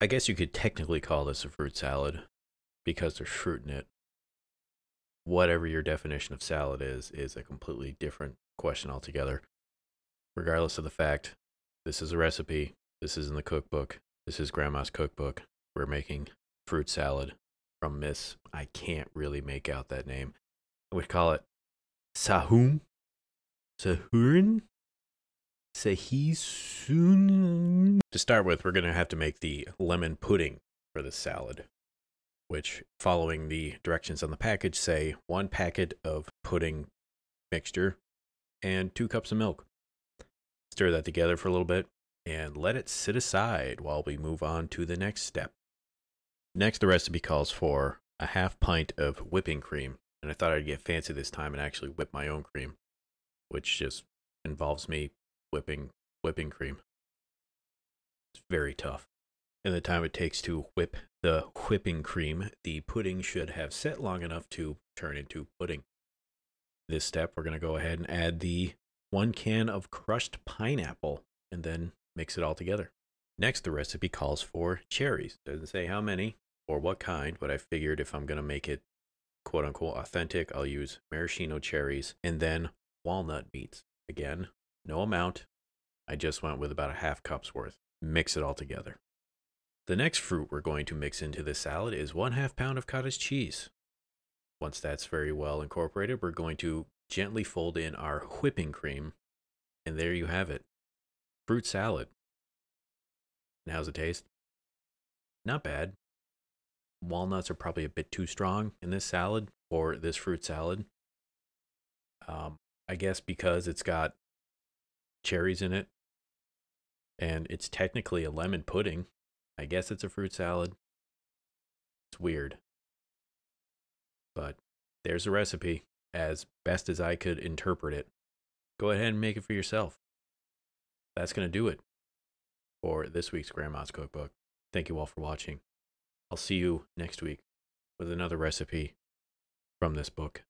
I guess you could technically call this a fruit salad because there's fruit in it. Whatever your definition of salad is, is a completely different question altogether. Regardless of the fact, this is a recipe. This is in the cookbook. This is grandma's cookbook. We're making fruit salad from Miss. I can't really make out that name. I would call it Sahum. Sahurn? To start with, we're going to have to make the lemon pudding for the salad, which, following the directions on the package, say one packet of pudding mixture and two cups of milk. Stir that together for a little bit and let it sit aside while we move on to the next step. Next, the recipe calls for a half pint of whipping cream, and I thought I'd get fancy this time and actually whip my own cream, which just involves me whipping whipping cream. It's very tough. In the time it takes to whip the whipping cream, the pudding should have set long enough to turn into pudding. This step, we're going to go ahead and add the one can of crushed pineapple and then mix it all together. Next, the recipe calls for cherries. Doesn't say how many or what kind, but I figured if I'm going to make it quote unquote authentic, I'll use maraschino cherries and then walnut meats. Again, no amount. I just went with about a half cup's worth. Mix it all together. The next fruit we're going to mix into the salad is one half pound of cottage cheese. Once that's very well incorporated, we're going to gently fold in our whipping cream. And there you have it fruit salad. And how's it taste? Not bad. Walnuts are probably a bit too strong in this salad or this fruit salad. Um, I guess because it's got cherries in it and it's technically a lemon pudding. I guess it's a fruit salad. It's weird. But there's a recipe as best as I could interpret it. Go ahead and make it for yourself. That's going to do it for this week's Grandma's Cookbook. Thank you all for watching. I'll see you next week with another recipe from this book.